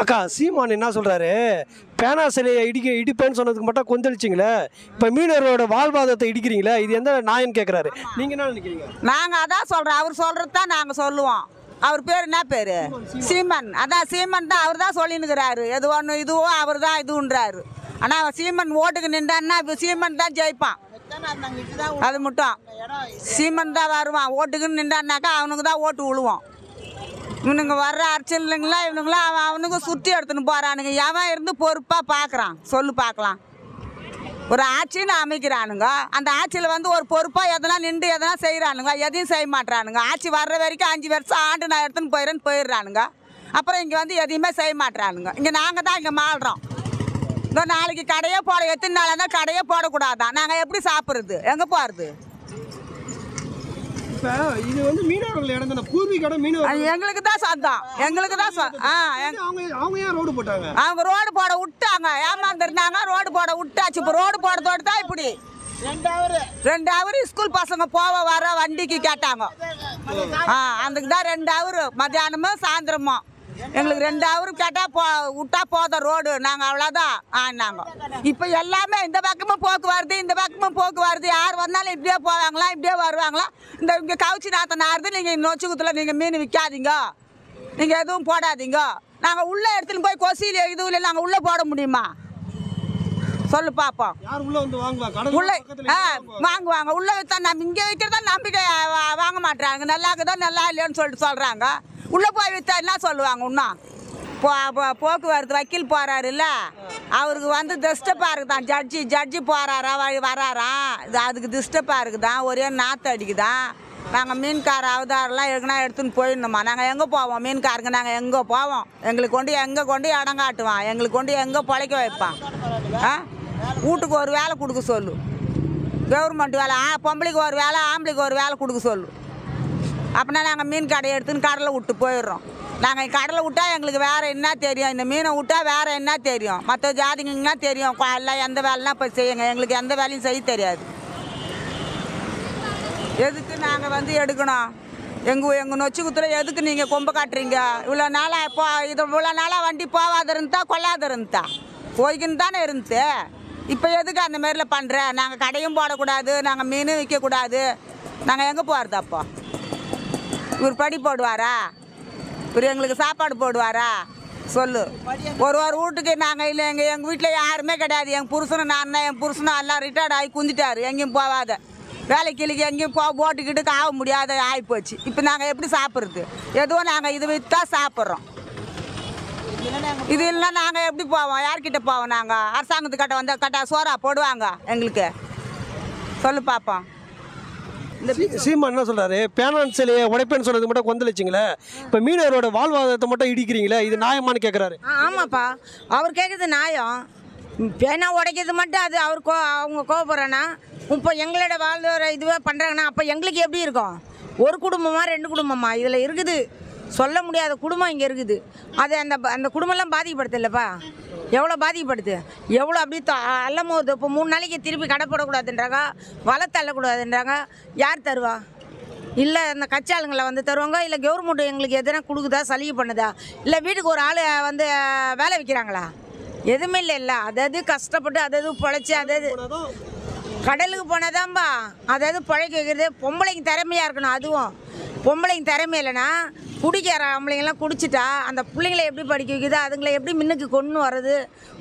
அக்கா சீமான் என்ன சொல்கிறாரு பேனா சிலையை இடிக்க இடிப்பேன்னு சொன்னதுக்கு மட்டும் கொந்தளிச்சிங்களே. இப்போ மீனவரோட வாழ்வாதாரத்தை இடிக்கிறீங்களே இது எந்த நாயன்னு கேட்குறாரு நீங்கள் என்ன நினைக்கிறீங்க? நாங்கள் அதான் சொல்கிறோம் அவர் சொல்கிறது தான் நாங்கள் சொல்லுவோம். அவர் பேர் என்ன பேர்? சீமன். அதான் சீமன் தான் அவர் தான் சொல்லினுக்கிறாரு எது ஒன்று இதுவோ அவர் தான் இதுன்றாரு. ஆனால் சீமன் ஓட்டுக்கு நின்றான்னா இப்போ சீமன் தான் ஜெயிப்பான். அது மட்டும். சீமன் தான் வருவான். ஓட்டுக்குன்னு நின்றான்னாக்கா அவனுக்கு தான் ஓட்டு விழுவோம் இவனுங்க வர்ற அரசியலுங்களா இவனுங்களாம் அவன் அவனுங்க சுற்றி எடுத்துன்னு போகிறானுங்க எவன் இருந்து பொறுப்பாக பார்க்குறான் சொல்லு பார்க்கலாம் ஒரு ஆட்சின்னு அமைக்கிறானுங்க. அந்த ஆட்சியில் வந்து ஒரு பொறுப்பாக எதனா நின்று எதனா செய்கிறானுங்க எதையும் செய்ய மாட்றானுங்க. ஆட்சி வர்ற வரைக்கும் அஞ்சு வருஷம் ஆண்டு நான் எடுத்துன்னு போயிடுறேன்னு போயிடுறானுங்க அப்புறம் இங்கே வந்து எதையுமே செய்ய மாட்றானுங்க. இங்கே நாங்கள் தான் இங்கே மாறுறோம் இந்த நாளைக்கு கடையே போட எத்தனை நாளாக இருந்தால் கடையே போடக்கூடாதான். நாங்கள் எப்படி சாப்பிட்றது? எங்கே போகிறது இப்போ இது வந்து மீனவர்கள் இடம் தானே பூர்வீக இடம் மீனவர் எங்களுக்கு தான் சொந்தம் எங்களுக்கு தான் அவங்க அவங்க ஏன் ரோடு போட்டாங்க? அவங்க ரோடு போட விட்டாங்க. ஏமாந்துருந்தாங்க ரோடு போட விட்டாச்சு. இப்போ ரோடு போடுறதோடு தான் இப்படி. ரெண்டு ஹவர் ஸ்கூல் பசங்க போக வர வண்டிக்கு கேட்டாங்க. ஆ அதுக்கு தான் ரெண்டு ஹவர் மத்தியானமும் சாயந்தரமும். எங்களுக்கு ரெண்டு அவரும் கேட்டால் போ விட்டா போதும் ரோடு. நாங்கள் அவ்வளோதான் ஆனாங்க இப்போ எல்லாமே இந்த பக்கமும் போக்குவரத்து இந்த பக்கமும் போக்குவரத்து யார் வந்தாலும் இப்படியே போவாங்களா இப்படியே வருவாங்களா? இந்த இங்கே கவுச்சி நாத்தம் நாருது நீங்கள் நொச்சுக்குத்தில் நீங்கள் மீன் விற்காதீங்க நீங்கள் எதுவும் போடாதீங்க. நாங்கள் உள்ளே எடுத்துன்னு போய் கொசியில் இல்லை நாங்கள் உள்ளே போட முடியுமா? சொல்லு பார்ப்போம் உள்ள ஆ வாங்குவாங்க. உள்ள வித்தா நம்ம இங்கே வைக்கிறதா நம்பிக்கை வாங்க மாட்டாங்க நல்லா இருக்குதோ நல்லா இல்லையோன்னு சொல்லிட்டு சொல்கிறாங்க உள்ளே போய் வித்தா என்ன சொல்லுவாங்க இன்னும் போக்குவரத்து வக்கீல் போகிறாருல்ல அவருக்கு வந்து டிஸ்டர்பாக இருக்குதான். ஜட்ஜி ஜட்ஜி போகிறாரா வழி வராராம் இது அதுக்கு டிஸ்டர்பாக இருக்குதான். ஒரே நாற்று அடிக்குதான் நாங்கள் மீன்கார அவதாரெல்லாம் எங்கன்னா எடுத்துன்னு போயிடணுமா? நாங்கள் எங்கே போவோம் மீன்காரங்க? நாங்கள் எங்கே போவோம்? எங்களுக்கு கொண்டு எங்கே கொண்டு இடம் காட்டுவான் எங்களுக்கு கொண்டு எங்கே பிழைக்க வைப்பான்? ஆ? வீட்டுக்கு ஒரு வேலை கொடுக்க சொல்லு. கவர்மெண்ட் வேலை ஆ பொம்பளைக்கு ஒரு வேலை ஆம்பளைக்கு ஒரு வேலை கொடுக்க சொல்லு. அப்படின்னா நாங்கள் மீன் கடையை எடுத்துன்னு கடலை விட்டு போயிடுறோம். நாங்கள் கடலை விட்டா எங்களுக்கு வேறு என்ன தெரியும்? இந்த மீனை விட்டா வேறு என்ன தெரியும்? மற்ற ஜாதிங்கன்னா தெரியும். எல்லாம் எந்த வேலைனா போய் செய்யுங்க. எங்களுக்கு எந்த வேலையும் செய்ய தெரியாது. எதுக்கு நாங்கள் வந்து எடுக்கணும்? எங்கள் எங்கள் நொச்சி குத்துல எதுக்கு நீங்கள் கொம்பு காட்டுறீங்க? இவ்வளோ நாளாக இப்போ இது இவ்வளோ நாளாக வண்டி போகாத இருந்தா கொள்ளாத இருந்தா போய்க்கின்னு தானே இருந்துச்சு இப்போ எதுக்கு அந்த மாதிரில பண்ணுற நாங்கள் கடையும் போடக்கூடாது நாங்கள் மீனும் விற்கக்கூடாது நாங்கள் எங்கே போகிறது அப்போ? இவர் படி போடுவாரா? இவர் எங்களுக்கு சாப்பாடு போடுவாரா? சொல்லு. ஒரு ஒரு வீட்டுக்கு நாங்கள் இல்லை எங்கள் எங்கள் வீட்டில் யாருமே கிடையாது. எங்கள் புருஷனும் நான் தான். என் புருஷனும் எல்லாம் ரிட்டையர்ட் ஆகி குந்திட்டார். எங்கேயும் போகாத வேலைக்கு கிளிக்கு எங்கேயும் போ போட்டுக்கிட்டு ஆக முடியாத ஆகிப்போச்சு இப்போ நாங்கள் எப்படி சாப்பிட்றது? எதுவும் நாங்கள் இது விற்றா சாப்பிட்றோம். இது இல்லைன்னா நாங்கள் எப்படி போவோம்? யார்கிட்ட போவோம் நாங்கள் அரசாங்கத்துக்கிட்ட வந்து கட்டா சோறா போடுவாங்க எங்களுக்கு. சொல்லு பார்ப்போம் சீ- சீமான் என்ன சொல்றாரு? பேனான் சிலையை உடைப்பேன்னு சொன்னது மட்டும் கொந்தளிச்சிங்களே. இப்போ மீனவரோட வாழ்வாதாரத்தை மட்டும் இடிக்கிறீங்களே இது நியாயமான்னு கேட்குறாரு ஆமாப்பா. அவர் கேட்குறது நியாயம். பேனா உடைக்கிறது மட்டும் அது அவர் கோ அவங்க கோவப்படுறேன்னா இப்போ எங்களோட வாழ்ற இதுவே பண்ணுறாங்கன்னா அப்போ எங்களுக்கு எப்படி இருக்கும்? ஒரு குடும்பமா ரெண்டு குடும்பமா? இதில் இருக்குது சொல்ல முடியாத குடும்பம் இங்கே இருக்குது. அது அந்த அந்த குடும்பம்லாம் பாதிக்கப்படுதில்லப்பா எவ்வளோ பாதிக்கப்படுது? எவ்வளோ அப்படி த- அள்ளும் போது இப்போ மூணு நாளைக்கு திருப்பி கடை போடக்கூடாதுன்றாங்க வலை தள்ளக்கூடாதுன்றாங்க யார் தருவா? இல்லை அந்த கச்சாளுங்களை வந்து தருவாங்க இல்லை கவர்மெண்ட் எங்களுக்கு எதனா கொடுக்குதா சலுகை பண்ணுதா? இல்லை வீட்டுக்கு ஒரு ஆள் வந்து வேலை வைக்கிறாங்களா? எதுவுமே இல்லை இல்லை. அதாவது கஷ்டப்பட்டு அதாவது பொழைச்சி அதாவது கடலுக்கு போனாதான்பா. அதாவது பிழைக்க வைக்கிறது? பொம்பளைங்க திறமையாக இருக்கணும் அதுவும். பொம்பளைங்க திறமை இல்லைன்னா குடிக்கிற ஆம்பளைங்கெல்லாம் குடிச்சிட்டா அந்த பிள்ளைங்களை எப்படி படிக்க வைக்குது? அதுங்களை எப்படி மின்னுக்கு கொண்டு வர்றது?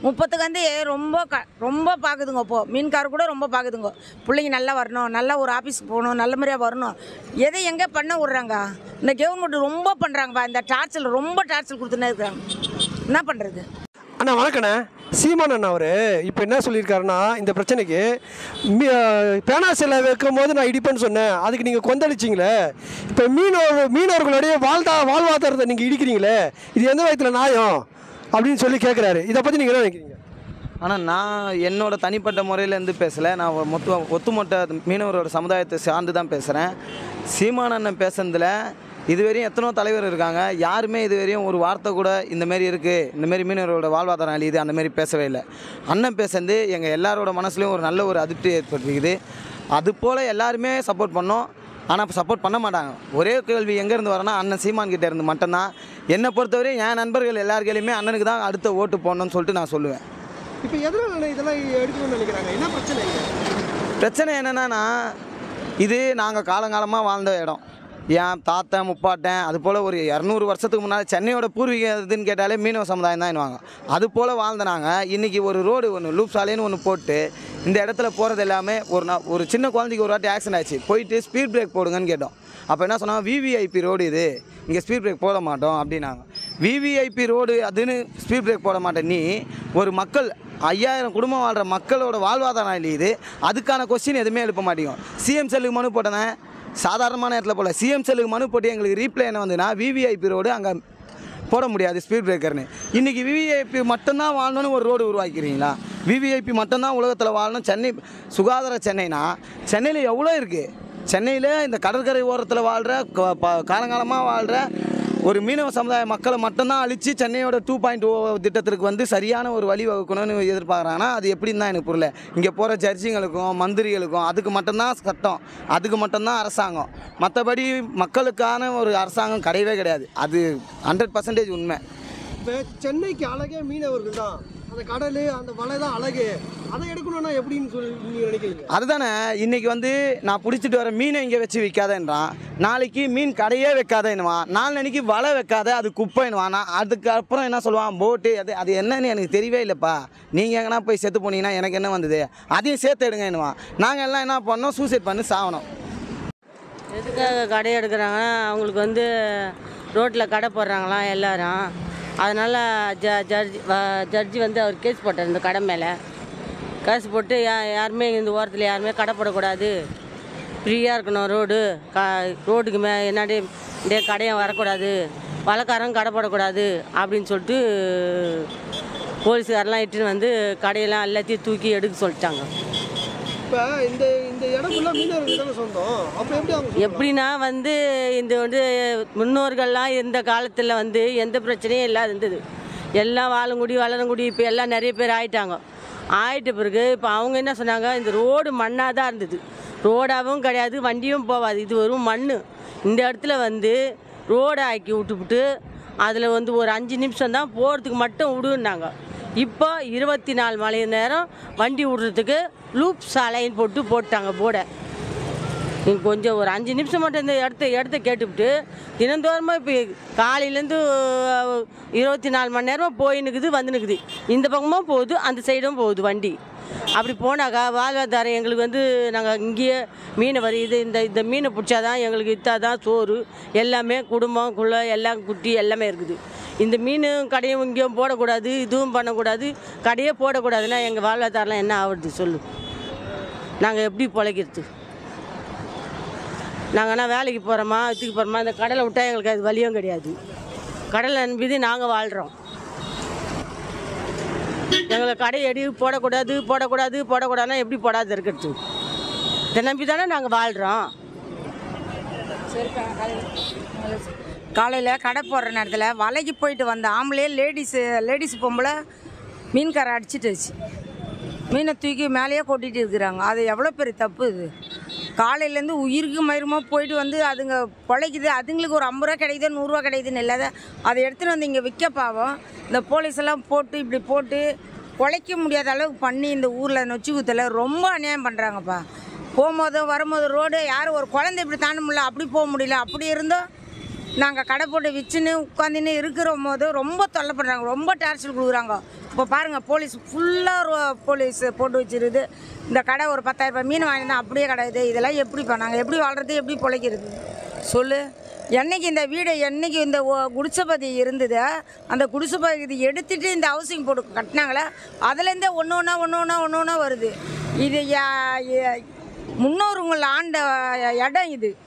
முப்பத்துக்கு வந்து ரொம்ப க ரொம்ப பார்க்குதுங்க இப்போ. மீன்கார் கூட ரொம்ப பார்க்குதுங்க பிள்ளைங்க நல்லா வரணும் நல்லா ஒரு ஆஃபீஸ்க்கு போகணும் நல்ல முறையாக வரணும். எதை எங்கே பண்ண விட்றாங்க? இந்த கவர்மெண்ட் ரொம்ப பண்ணுறாங்கப்பா இந்த டார்ச்சல் ரொம்ப டார்ச்சல் கொடுத்துனே இருக்கிறாங்க என்ன பண்ணுறது அண்ணா வணக்கண்ணே. சீமான் அண்ணா அவர் இப்போ என்ன சொல்லியிருக்காருன்னா இந்த பிரச்சனைக்கு பேனா சிலை வைக்கும் போது நான் இடிப்பேன்னு சொன்னேன். அதுக்கு நீங்கள் கொந்தளிச்சிங்களே. இப்போ மீனவர் மீனவர்களுடைய வாழ்தா வாழ்வாதாரத்தை நீங்கள் இடிக்கிறீங்களே. இது எந்த விதத்தில் நியாயம்? அப்படின்னு சொல்லி கேட்குறாரு இதை பற்றி நீங்கள் என்ன நினைக்கிறீங்க? ஆனால் நான் என்னோட தனிப்பட்ட முறையிலேருந்து பேசலை. நான் மொத்த ஒத்துமொட்ட மீனவரோட சமுதாயத்தை சார்ந்து தான் பேசுகிறேன் சீமானண்ணன் பேசுனதில் இதுவரையும் எத்தனோ தலைவர் இருக்காங்க. யாருமே இதுவரையும் ஒரு வார்த்தை கூட இந்த மாதிரி இருக்குது இந்த மாதிரி மீனவரோட வாழ்வாதாரம் அழியுது அந்த மாதிரி பேசவே இல்லை. அண்ணன் பேசுனது எங்கள் எல்லாரோட மனசுலையும் ஒரு நல்ல ஒரு அதிருப்தி ஏற்பட்டிருக்குது அது போல் எல்லாருமே சப்போர்ட் பண்ணோம். ஆனால் சப்போர்ட் பண்ண மாட்டாங்க. ஒரே கேள்வி எங்கேருந்து வரேன்னா அண்ணன் சீமான் கிட்ட இருந்து மட்டும்தான். என்னை பொறுத்தவரை என் நண்பர்கள் எல்லாருக்கையுமே அண்ணனுக்கு தான் அடுத்த ஓட்டு போடணும்னு சொல்லிட்டு நான் சொல்லுவேன். இப்போ எதனால இதெல்லாம் எடுக்கணும்னு நினைக்கிறாங்க என்ன பிரச்சனை? பிரச்சனை என்னென்னா இது நாங்கள் காலங்காலமாக வாழ்ந்த இடம். என் தாத்தன் முப்பாட்டன் அது போல் ஒரு இரநூறு வருஷத்துக்கு முன்னாடி சென்னையோட பூர்வீகம் இதுன்னு கேட்டாலே மீனவ சமுதாயம் தான் என்னவாங்க அது போல் வாழ்ந்தனாங்க இன்றைக்கி ஒரு ரோடு ஒன்று லூப் சாலைன்னு ஒன்று போட்டு இந்த இடத்துல போகிறது எல்லாமே ஒரு நா ஒரு சின்ன குழந்தைக்கு ஒரு வாட்டி ஆக்சிடென்ட் ஆச்சு போயிட்டு ஸ்பீட் பிரேக் போடுங்கன்னு கேட்டோம். அப்போ என்ன சொன்னாங்க? விவிஐபி ரோடு இது. இங்கே ஸ்பீட் பிரேக் போட மாட்டோம் அப்படின்னாங்க. விவிஐபி ரோடு அதுன்னு ஸ்பீட் பிரேக் போட மாட்டேன் நீ ஒரு மக்கள் ஐயாயிரம் குடும்பம் வாழ்கிற மக்களோட வாழ்வாதாரம் இல்லை இது. அதுக்கான கொஸ்டின் எதுவுமே எழுப்ப மாட்டேங்கும் சிஎம் செல்லுக்கு மனு போட்டேன் சாதாரணமான இடத்துல போல். சிஎம் செல்லுக்கு மனு போட்டு எங்களுக்கு ரீப்ளை என்ன வந்ததுன்னா விவிஐபி ரோடு அங்கே போட முடியாது ஸ்பீட் பிரேக்கர்னு இன்றைக்கி விவிஐபி மட்டும்தான் வாழணும்னு ஒரு ரோடு உருவாக்கிறீங்களா விவிஐபி மட்டும்தான் உலகத்தில் வாழணும் சென்னை சுகாதார சென்னைனா சென்னையில் எவ்வளோ இருக்குது சென்னையில் இந்த கடற்கரை ஓரத்தில் வாழ்கிற காலங்காலமாக வாழ்கிற ஒரு மீனவ சமுதாய மக்களை மட்டும்தான் அழித்து சென்னையோட டூ பாயிண்ட் ஓ திட்டத்திற்கு வந்து சரியான ஒரு வழி வகுக்கணும்னு எதிர்பார்க்குறாங்கன்னா அது எப்படின்னு தான் எனக்கு புரியல. இங்கே போகிற ஜட்ஜிங்களுக்கும் மந்திரிகளுக்கும் அதுக்கு மட்டும்தான் சட்டம். அதுக்கு மட்டும்தான் அரசாங்கம். மற்றபடி மக்களுக்கான ஒரு அரசாங்கம் கிடையவே கிடையாது. அது ஹண்ட்ரட் பர்சன்டேஜ் உண்மை. இப்போ சென்னைக்கு அழகே மீனவர்கள் தான். அந்த கடல் அந்த வலை தான் அழகு. அதை எடுக்கணும்னா எப்படின்னு சொல்லி நீங்கள் நினைக்கிறீங்க? அதுதானே இன்னைக்கு வந்து நான் பிடிச்சிட்டு வர மீனை இங்கே வச்சு விற்காதேன்றான் நாளைக்கு மீன் கடையே வைக்காதேன்னுவான். நாளைக்கு வலை வைக்காத அது குப்பைன்னுவான். நான் அதுக்கப்புறம் என்ன சொல்லுவான்? போட்டு அது அது என்னன்னு எனக்கு தெரியவே இல்லைப்பா. நீங்கள் எங்கன்னா போய் செத்து போனீங்கன்னா எனக்கு என்ன வந்தது? அதையும் சேர்த்து எடுங்கன்னுவான். நாங்கள் எல்லாம் என்ன பண்ணோம்? சூசைட் பண்ணி சாகணும் எதுக்காக கடை எடுக்கிறாங்கன்னா அவங்களுக்கு வந்து ரோட்டில் கடை போடுறாங்களாம் எல்லாரும். அதனால் ஜ ஜட்ஜி ஜட்ஜி வந்து அவர் கேஸ் போட்டார் இந்த கடை மேலே. கேஸ் போட்டு யா யாருமே இந்த ஓரத்தில் யாருமே கடை போடக்கூடாது. ஃப்ரீயாக இருக்கணும் ரோடு. க ரோடுக்கு மே என்னாடி இந்த கடையும் வரக்கூடாது. வழக்காரங்க கடை போடக்கூடாது அப்படின்னு சொல்லிட்டு போலீஸ்காரெலாம் இட்டுன்னு வந்து கடையெல்லாம் எல்லாத்தையும் தூக்கி எடுக்க சொல்லிட்டாங்க. இப்போ இந்த இந்த இடம் ஃபுல்லாக மீனவர்கள் தானே சொந்தம். அப்போ எப்படி அவங்க எப்படின்னா வந்து இந்த வந்து முன்னோர்கள்லாம் இருந்த காலத்தில் வந்து எந்த பிரச்சனையும் இல்லாத இருந்தது. எல்லாம் வாழங்குடி வளரங்குடி இப்போ எல்லாம் நிறைய பேர் ஆயிட்டாங்க. ஆயிட்ட பிறகு இப்போ அவங்க என்ன சொன்னாங்க? இந்த ரோடு மண்ணாக தான் இருந்தது. ரோடாகவும் கிடையாது வண்டியும் போகாது இது வரும் மண் இந்த இடத்துல வந்து ரோடை ஆக்கி விட்டுப்புட்டு அதில் வந்து ஒரு அஞ்சு நிமிஷம் தான் போகிறதுக்கு மட்டும் விடுன்னாங்க. இப்போ இருபத்தி நாலு மணி நேரம் வண்டி விடுறதுக்கு லூப் சாலைன்னு போட்டு போட்டாங்க போட. நீங்கள் கொஞ்சம் ஒரு அஞ்சு நிமிஷம் மட்டும் இந்த இடத்த இடத்த கேட்டுவிட்டு தினந்தோறமாக இப்போ காலையிலேருந்து இருபத்தி நாலு மணி நேரமாக போயின்னுக்குது வந்துனுக்குது இந்த பக்கமும் போகுது அந்த சைடும் போகுது வண்டி. அப்படி போனாக்கா வாழ்வாதாரம் எங்களுக்கு வந்து நாங்கள் இங்கேயே மீனை வரி இது இந்த இந்த மீனை பிடிச்சாதான் எங்களுக்கு இத்தாதான் சோறு. எல்லாமே குடும்பம் குள்ள எல்லாம் குட்டி எல்லாமே இருக்குது. இந்த மீன் கடையும் இங்கேயும் போடக்கூடாது இதுவும் பண்ணக்கூடாது கடையே போடக்கூடாதுன்னா எங்கள் வாழ்வாதாரம் என்ன ஆகுறது சொல்லு. நாங்கள் எப்படி பிழைக்கிறது? நாங்கள் என்ன வேலைக்கு போகிறோமா இதுக்கு போகிறோமா இந்த கடலை விட்டால் எங்களுக்கு அது வழியும் கிடையாது. கடலை நம்பி நாங்கள் வாழ்கிறோம் எங்களை கடை எடி போடக்கூடாது போடக்கூடாது போடக்கூடாதுன்னா எப்படி போடாது இருக்கிறது? இதை நம்பி தானே நாங்கள் வாழ்கிறோம் காலையில் கடை போடுற நேரத்தில் வலைக்கு போயிட்டு வந்த ஆம்பளே லேடிஸு லேடிஸ் பொம்பளை மீன்காரை அடிச்சிட்டுச்சு மீனை தூக்கி மேலேயே கொட்டிகிட்டு இருக்கிறாங்க. அது எவ்வளோ பெரிய தப்பு இது? காலையிலேருந்து உயிருக்கு மயிரமாக போயிட்டு வந்து அதுங்க பிழைக்குது. அதுங்களுக்கு ஒரு ஐம்பது ரூபா கிடைக்குது நூறுரூவா கிடைக்குதுன்னு இல்லாத அதை எடுத்துகிட்டு வந்து இங்கே விற்க பாவம். இந்த போலீஸ் எல்லாம் போட்டு இப்படி போட்டு பிழைக்க முடியாத அளவுக்கு பண்ணி இந்த ஊரில் நொச்சி குத்தலை. ரொம்ப அநியாயம் பண்ணுறாங்கப்பா போகும்போது வரும்போது ரோடு யாரும் ஒரு குழந்தை இப்படி தாண்ட முடியல. அப்படி போக முடியல. அப்படி இருந்தோம் நாங்கள் கடை போட்டு விற்றுன்னு உட்காந்துன்னு இருக்கிற போது ரொம்ப தொல்லை பண்ணுறாங்க ரொம்ப டார்ச்சர் கொடுக்குறாங்க. இப்போ பாருங்கள் போலீஸ் ஃபுல்லாக போலீஸ் போட்டு வச்சிருது. இந்த கடை ஒரு பத்தாயிரரூபா மீன் வாங்கினா அப்படியே கிடையாது இதெல்லாம் எப்படி நாங்கள் எப்படி வாழ்கிறது எப்படி பிழைக்கிறது? சொல்லு. என்றைக்கு இந்த வீடு என்னைக்கு இந்த குடிசைப்பதி இருந்தது அந்த குடிசைப்பதி எடுத்துகிட்டு இந்த ஹவுசிங் போட்டு கட்டினாங்களே அதுலேருந்தே ஒன்று ஒன்றா ஒன்று ஒன்றா ஒன்று ஒன்றா வருது. இது யா- ஆண்ட இடம் இது.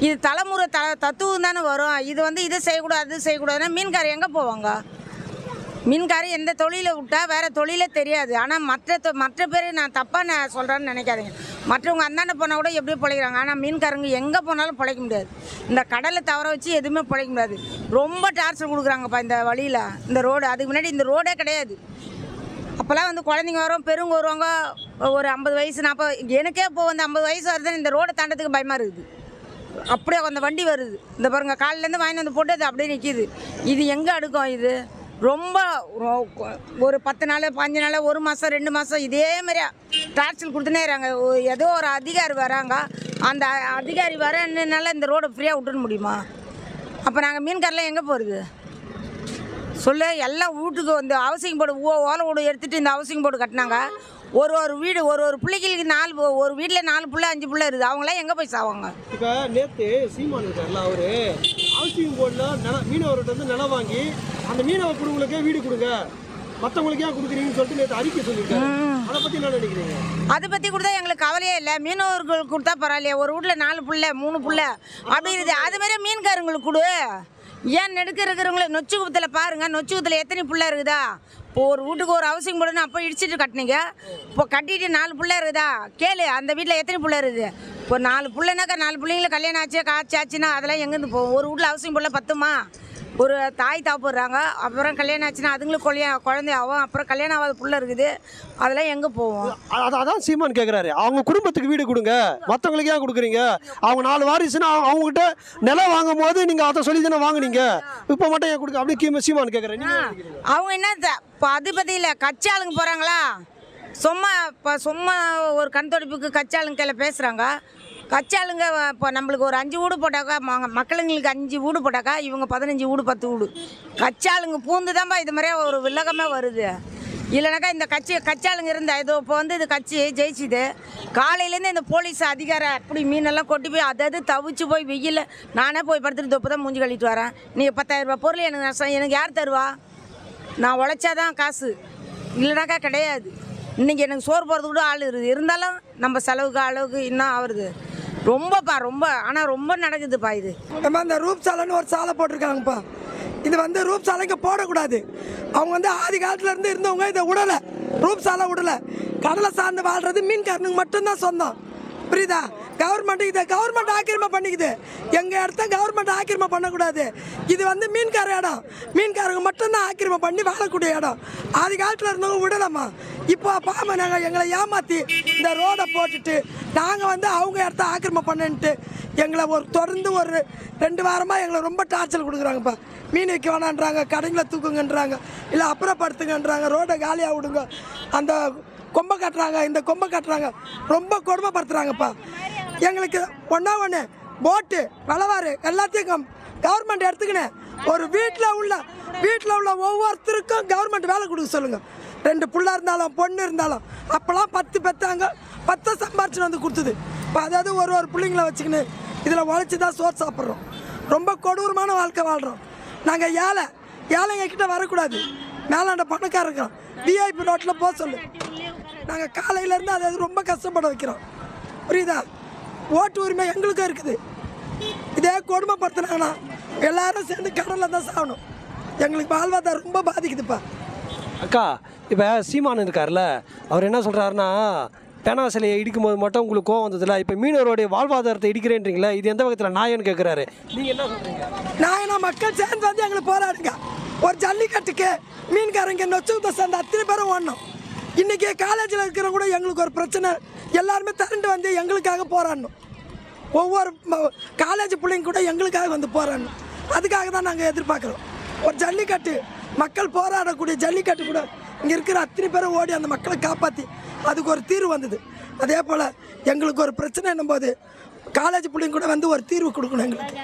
இது தலைமுறை த தத்துவம் தானே வரும். இது வந்து இதை செய்யக்கூடாது அது செய்யக்கூடாதுன்னா மீன்காரர் எங்கே போவாங்க? மீன்காரர் எந்த தொழிலை விட்டா வேறு தொழிலே தெரியாது. ஆனால் மற்ற தொ- மற்ற பேர் நான் தப்பாக நான் சொல்கிறேன்னு நினைக்காதீங்க. மற்றவங்க அந்தாண்ட போனால் கூட எப்படியோ பிழைக்கிறாங்க. ஆனால் மீன்காரங்க எங்கே போனாலும் பிழைக்க முடியாது. இந்த கடலை தவற வச்சு எதுவுமே பிழைக்க முடியாது. ரொம்ப டார்ச்சர் கொடுக்குறாங்கப்பா இந்த வழியில் இந்த ரோடு அதுக்கு முன்னாடி இந்த ரோடே கிடையாது. அப்போல்லாம் வந்து குழந்தைங்க வரும் பெருங்க வருவாங்க. ஒரு ஐம்பது வயசு நாற்பது எனக்கே இப்போ வந்து ஐம்பது வயசு வருதுன்னு இந்த ரோடை தாண்டத்துக்கு பயமாக இருக்குது. அப்படியே அந்த வண்டி வருது. இந்த பாருங்க காலிலேருந்து வாங்கி வந்து போட்டு அது அப்படியே நிற்கிது இது எங்கே அடுக்கும் இது? ரொம்ப ஒரு பத்து நாள் பாஞ்சு நாள் ஒரு மாதம் ரெண்டு மாதம் இதே மாதிரியா டார்ச்சல் கொடுத்துனே இருக்காங்க. ஏதோ ஒரு அதிகாரி வராங்க. அந்த அதிகாரி வரனால இந்த ரோடை ஃப்ரீயாக விட்டுட முடியுமா? அப்போ நாங்கள் மீன்காரெலாம் எங்கே போகிறது சொல்லு எல்லாம் வீட்டுக்கு வந்து ஹவுசிங் போர்டு ஓ ஓலை வீடு எடுத்துகிட்டு இந்த ஹவுசிங் போர்டு கட்டினாங்க. ஒரு ஒரு வீடு ஒரு ஒரு பிள்ளைகளுக்கு நாலு ஒரு வீட்டில் நாலு பிள்ளை அஞ்சு பிள்ளை இருக்குது. அவங்களாம் எங்கே போய் சாவாங்க? இப்போ நேற்று சீமான் இருக்கார்ல அவரு ஹவுசிங் போர்டில் நில மீனவர்கிட்ட வந்து நிலம் வாங்கி அந்த மீனவ குடும்பங்களுக்கே வீடு கொடுங்க. மற்றவங்களுக்கு ஏன் கொடுக்குறீங்கன்னு சொல்லிட்டு நேற்று அறிக்கை சொல்லியிருக்காரு. அதை பற்றி என்ன நினைக்கிறீங்க? அதை பற்றி கொடுத்தா எங்களுக்கு கவலையே இல்லை. மீனவர்களுக்கு கொடுத்தா பரவாயில்லையே. ஒரு வீட்டில் நாலு பிள்ளை மூணு பிள்ளை அப்படி இருக்குது. அது மாதிரி மீன்காரங்களுக்கு கொடு. ஏன் நெடுக்க இருக்கிறவங்கள நொச்சி குத்தில் பாருங்க. நொச்சி குத்தில் எத்தனை பிள்ளை இருக்குதா? இப்போ ஒரு வீட்டுக்கு ஒரு ஹவுசிங் போடுன்னு அப்போ இடிச்சிட்டு கட்டினீங்க. இப்போ கட்டிட்டு நாலு பிள்ளை இருக்குதா? கேளு அந்த வீட்டில் எத்தனை பிள்ளை இருக்குது? இப்போ நாலு பிள்ளைனாக்கா நாலு பிள்ளைங்கள கல்யாணம் ஆச்சு காய்ச்சி ஆச்சுன்னா அதெல்லாம் எங்கேருந்து போகும் ஒரு வீட்டில் ஹவுசிங் போடல பத்துமா? ஒரு தாய் தாப்படுறாங்க அப்புறம் கல்யாணம் ஆச்சுன்னா அதுங்களுக்கு கொலையா குழந்தை ஆகும் அப்புறம் கல்யாணம் ஆகாத புள்ள இருக்குது. அதெல்லாம் எங்கே போவோம்? அதான் சீமான் கேட்குறாரு அவங்க குடும்பத்துக்கு வீடு கொடுங்க. மற்றவங்களுக்கு ஏன் கொடுக்குறீங்க? அவங்க நாலு வாரிசுன்னா அவங்க அவங்ககிட்ட நிலம் வாங்கும் போது நீங்கள் அதை சொல்லி தானே வாங்குனீங்க? இப்போ மட்டும் ஏன் கொடுக்க அப்படி கீம சீமான் கேட்குறேன் அவங்க என்ன அது பற்றி இல்லை கச்சாளுங்க போகிறாங்களா சும்மா இப்போ சும்மா ஒரு கண் துடைப்புக்கு கச்சாளுங்க கையில் பேசுகிறாங்க கச்சாளுங்க இப்போ நம்மளுக்கு ஒரு அஞ்சு வீடு போட்டாக்கா மக்களுங்களுக்கு அஞ்சு வீடு போட்டாக்கா இவங்க பதினஞ்சு வீடு பத்து வீடு. கச்சாளுங்க பூந்து தான்ப்பா இது மாதிரியே ஒரு வில்லகமே வருது. இல்லைனாக்கா இந்த கட்சி கச்சாளுங்க இருந்தா இதோ இப்போ வந்து இது கட்சி ஜெயிச்சுது. காலையிலேருந்து இந்த போலீஸ் அதிகாரம் அப்படி மீனெல்லாம் கொட்டி போய் அதாவது தவிச்சு போய் வெயில் நானே போய் படுத்துட்டு தொப்பு தான் மூஞ்சி கழிட்டு வரேன். நீங்கள் பத்தாயிரம் ரூபாய் பொருள் எனக்கு நஷ்டம் எனக்கு யார் தருவா? நான் உழைச்சாதான் காசு. இல்லைனாக்கா கிடையாது. இன்றைக்கி எனக்கு சோறு போகிறது கூட ஆள் இருக்குது. இருந்தாலும் நம்ம செலவுக்கு அளவுக்கு இன்னும் ஆகுறது ரொம்பப்பா ரொம்ப ஆனால் ரொம்ப நடக்குதுப்பா இது. நம்ம அந்த ரூப் சாலைன்னு ஒரு சாலை போட்டிருக்காங்கப்பா. இது வந்து ரூப் சாலைக்கு போடக்கூடாது. அவங்க வந்து ஆதி காலத்துல இருந்து இருந்தவங்க இதை விடலை ரூப் சாலை விடலை கடலை சார்ந்து வாழ்றது மீன்காரனுக்கு மட்டும்தான் சொந்தம். புரியுதா? கவர்மெண்ட் இதை கவர்மெண்ட் ஆக்கிரமா பண்ணிக்குது. எங்க இடத்த கவர்மெண்ட் ஆக்கிரமா பண்ணக்கூடாது. இது வந்து மீன்கார இடம். மீன்காரங்க மட்டும்தான் ஆக்கிரமா பண்ணி வாழக்கூடிய இடம். ஆதி காலத்துல இருந்தவங்க விடலாமா இப்போ பாம நாங்கள் எங்களை ஏமாத்தி இந்த ரோடை போட்டுட்டு நாங்கள் வந்து அவங்க இடத்த ஆக்கிரமம் பண்ணுன்ட்டு எங்களை ஒரு தொடர்ந்து ஒரு ரெண்டு வாரமாக எங்களை ரொம்ப டார்ச்சர் கொடுக்குறாங்கப்பா. மீன் வைக்க வேணான்றாங்க கடைங்களை தூக்குங்கன்றாங்க இல்லை அப்புறப்படுத்துங்கன்றாங்க ரோடை காலியாக விடுங்க. அந்த கொம்பை கட்டுறாங்க இந்த கொம்பை கட்டுறாங்க ரொம்ப கொடுமைப்படுத்துறாங்கப்பா. எங்களுக்கு ஒன்றா ஒன்று போட்டு வளவாறு எல்லாத்தையும் கவர்மெண்ட் எடுத்துக்கினேன் ஒரு வீட்டில் உள்ள வீட்டில் உள்ள ஒவ்வொருத்தருக்கும் கவர்மெண்ட் வேலை கொடுக்க சொல்லுங்கள் ரெண்டு பிள்ளை இருந்தாலும் பொண்ணு இருந்தாலும் அப்போல்லாம் பத்து பெற்றாங்க பத்தை சம்பாரிச்சு வந்து கொடுத்தது. இப்போ அதாவது ஒரு ஒரு பிள்ளைங்கள வச்சுக்கின்னு இதில் உழைச்சி தான் சோறு சாப்பிட்றோம். ரொம்ப கொடூரமான வாழ்க்கை வாழ்கிறோம் நாங்கள் ஏழை. ஏழைங்க கிட்டே வரக்கூடாது. மேலாண்ட பணக்காரங்க விஐபி ரோட்டில் போக சொல்லு. நாங்கள் காலையிலேருந்து அதை ரொம்ப கஷ்டப்பட வைக்கிறோம். புரியுதா? ஓட்டு உரிமை எங்களுக்கும் இருக்குது. இதே கொடுமைப்படுத்தினாங்கன்னா எல்லாரும் சேர்ந்து கடலில் தான் சாகணும். எங்களுக்கு வாழ்வாதாரம் ரொம்ப பாதிக்குதுப்பா. அக்கா இப்போ சீமான் இருக்கார்ல அவர் என்ன சொல்கிறாருன்னா பேனா சிலையை இடிக்கும் போது மட்டும் உங்களுக்கு கோவம் வந்ததில்ல இப்போ மீனவருடைய வாழ்வாதாரத்தை இடிக்கிறேன்றீங்களே இது எந்த வகத்தில் நாயன்னு கேட்குறாரு நீங்கள் என்ன சொல்கிறீங்க நாயனா மக்கள் சேர்ந்து வந்து எங்களுக்கு போராடுங்க. ஒரு ஜல்லிக்கட்டுக்கு மீன்காரங்க நொச்சுத்தை சேர்ந்து அத்தனை பேரும் ஓடணும். இன்றைக்கி காலேஜில் இருக்கிற கூட எங்களுக்கு ஒரு பிரச்சனை. எல்லாருமே திரண்டு வந்து எங்களுக்காக போராடணும். ஒவ்வொரு காலேஜ் பிள்ளைங்க கூட எங்களுக்காக வந்து போராடணும். அதுக்காக தான் நாங்கள் எதிர்பார்க்குறோம். ஒரு ஜல்லிக்கட்டு மக்கள் போராடக்கூடிய ஜல்லிக்கட்டு கூட இங்கே இருக்கிற அத்தனை பேரும் ஓடி அந்த மக்களை காப்பாற்றி அதுக்கு ஒரு தீர்வு வந்தது. அதே போல் எங்களுக்கு ஒரு பிரச்சனை போது காலேஜ் பிள்ளைங்க கூட வந்து ஒரு தீர்வு கொடுக்கணும் எங்களுக்கு.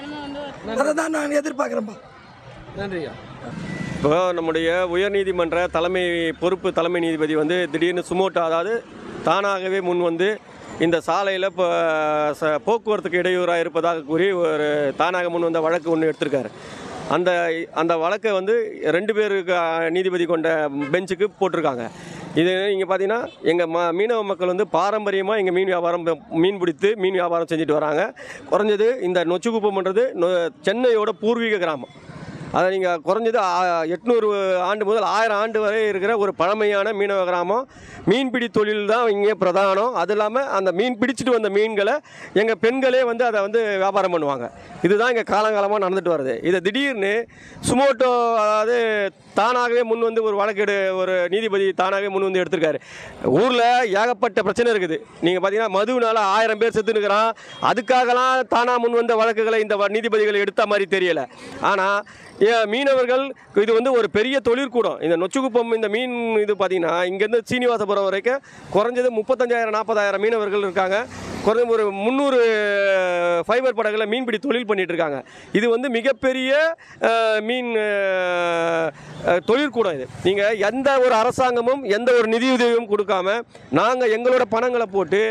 அதை தான் நாங்கள் எதிர்பார்க்குறோம்ப்பா நன்றியா? இப்போ நம்முடைய உயர்நீதிமன்ற தலைமை பொறுப்பு தலைமை நீதிபதி வந்து திடீர்னு சுமோட்டோ அதாவது தானாகவே முன் வந்து இந்த சாலையில் இப்போ ச- போக்குவரத்துக்கு இடையூறாக இருப்பதாக கூறி ஒரு தானாக முன் வந்த வழக்கு ஒன்று எடுத்திருக்காரு. அந்த அந்த வழக்கை வந்து ரெண்டு பேருக்கு நீதிபதி கொண்ட பெஞ்சுக்கு போட்டிருக்காங்க. இது இங்கே பார்த்தீங்கன்னா எங்கள் ம மீனவ மக்கள் வந்து பாரம்பரியமாக எங்கள் மீன் வியாபாரம் மீன் பிடித்து மீன் வியாபாரம் செஞ்சுட்டு வராங்க. குறைஞ்சது இந்த நொச்சுக்குப்பம்ன்றது நொ சென்னையோட பூர்வீக கிராமம். அதை நீங்கள் குறைஞ்சது எட்நூறு ஆண்டு முதல் ஆயிரம் ஆண்டு வரை இருக்கிற ஒரு பழமையான மீனவ கிராமம். மீன்பிடி தொழில் தான் இங்கே பிரதானம். அது இல்லாமல் அந்த மீன் பிடிச்சிட்டு வந்த மீன்களை எங்கள் பெண்களே வந்து அதை வந்து வியாபாரம் பண்ணுவாங்க. இதுதான் இங்கே காலங்காலமாக நடந்துட்டு வருது. இதை திடீர்னு சுமோட்டோ அதாவது தானாகவே முன் வந்து ஒரு வழக்கெடு ஒரு நீதிபதி தானாகவே முன் வந்து எடுத்திருக்காரு. ஊரில் ஏகப்பட்ட பிரச்சனை இருக்குது. நீங்கள் பார்த்தீங்கன்னா மதுவினால ஆயிரம் பேர் செத்துனுக்கிறான் அதுக்காகலாம் தானாக முன் வந்த வழக்குகளை இந்த வ- நீதிபதிகள் எடுத்த மாதிரி தெரியலை. ஆனால் மீனவர்கள் இது வந்து ஒரு பெரிய தொழிற்கூடம். இந்த நொச்சுக்குப்பம் இந்த மீன் இது பார்த்தீங்கன்னா இங்கேருந்து சீனிவாசபுரம் வரைக்கும் குறைஞ்சது முப்பத்தஞ்சாயிரம் நாற்பதாயிரம் மீனவர்கள் இருக்காங்க. குறைஞ்ச ஒரு முந்நூறு ஃபைபர் படகுல மீன்பிடி தொழில் பண்ணிகிட்டு இருக்காங்க. இது வந்து மிகப்பெரிய மீன் தொழிற்கூடம் இது. நீங்கள் எந்த ஒரு அரசாங்கமும் எந்த ஒரு நிதியுதவியும் கொடுக்காம நாங்கள் எங்களோட பணங்களை போட்டு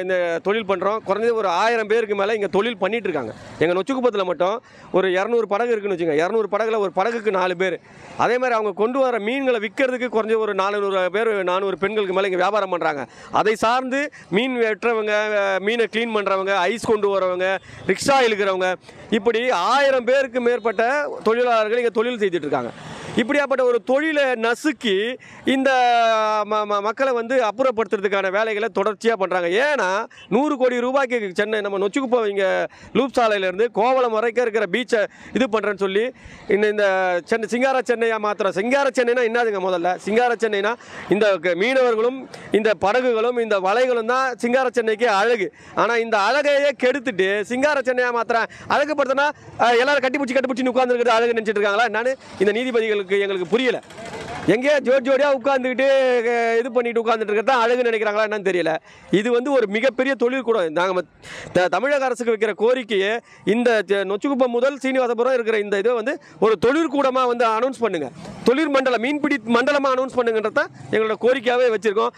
இந்த தொழில் பண்ணுறோம் குறைஞ்சது ஒரு ஆயிரம் பேருக்கு மேலே இங்கே தொழில் பண்ணிகிட்டு இருக்காங்க எங்கள் நொச்சுக்குப்பத்தில் மட்டும் ஒரு இரநூறு படகு இருக்குன்னு வச்சுங்க. இரநூறு படகுல ஒரு படகுக்கு நாலு பேர். அதே மாதிரி அவங்க கொண்டு வர மீன்களை விற்கிறதுக்கு குறைஞ்ச ஒரு நானூறு பேர் நானூறு பெண்களுக்கு மேலே இங்கே வியாபாரம் பண்ணுறாங்க அதை சார்ந்து மீன் வெட்டுறவங்க மீனை க்ளீன் பண்ணுறவங்க ஐஸ் கொண்டு வரவங்க ரிக்ஷா இழுக்கிறவங்க இப்படி ஆயிரம் பேருக்கு மேற்பட்ட தொழிலாளர்கள் இங்கே தொழில் செய்துட்டு இருக்காங்க. இப்படியாப்பட்ட ஒரு தொழிலை நசுக்கி இந்த ம- ம- மக்களை வந்து அப்புறப்படுத்துறதுக்கான வேலைகளை தொடர்ச்சியாக பண்ணுறாங்க ஏன்னா நூறு கோடி ரூபாய்க்கு சென்னை நம்ம நொச்சுக்குப்போம் இங்கே லூப் சாலையிலேருந்து கோவளம் வரைக்கும் இருக்கிற பீச்சை இது பண்ணுறேன்னு சொல்லி இந்த இந்த சென்னை சிங்கார சென்னையாக மாத்திரம் சிங்கார சென்னைனா என்னதுங்க முதல்ல? சிங்கார சென்னைனா இந்த க- மீனவர்களும் இந்த படகுகளும் இந்த வலைகளும் தான் சிங்கார சென்னைக்கு அழகு. ஆனால் இந்த அழகையே கெடுத்துட்டு சிங்கார சென்னையாக மாத்திரம் அழகுப்படுத்தினா எல்லாரும் கட்டிப்பிடிச்சி கட்டிப்பிடிச்சி உட்காந்துருக்கிறது அழகு நினச்சிட்டு இருக்காங்களா? என்னன்னு இந்த நீதிபதிகளுக்கு எங்களுக்கு புரியல. எங்கேயோ ஜோடி ஜோடியாக உட்காந்துக்கிட்டு இது பண்ணிட்டு உட்காந்துட்டு இருக்கிறது தான் அழகு நினைக்கிறாங்களா என்னன்னு தெரியல. இது வந்து ஒரு மிகப்பெரிய தொழிற்கூடம் நாங்கள் தமிழக அரசுக்கு வைக்கிற கோரிக்கையை இந்த நொச்சுக்குப்பம் முதல் சீனிவாசபுரம் இருக்கிற இந்த இதை வந்து ஒரு தொழிற்கூடமாக வந்து அனௌன்ஸ் பண்ணுங்க. தொழில் மண்டலம் மீன்பிடி மண்டலமாக அனௌன்ஸ் பண்ணுங்கன்றத எங்களோட கோரிக்கையாகவே வச்சுருக்கோம்.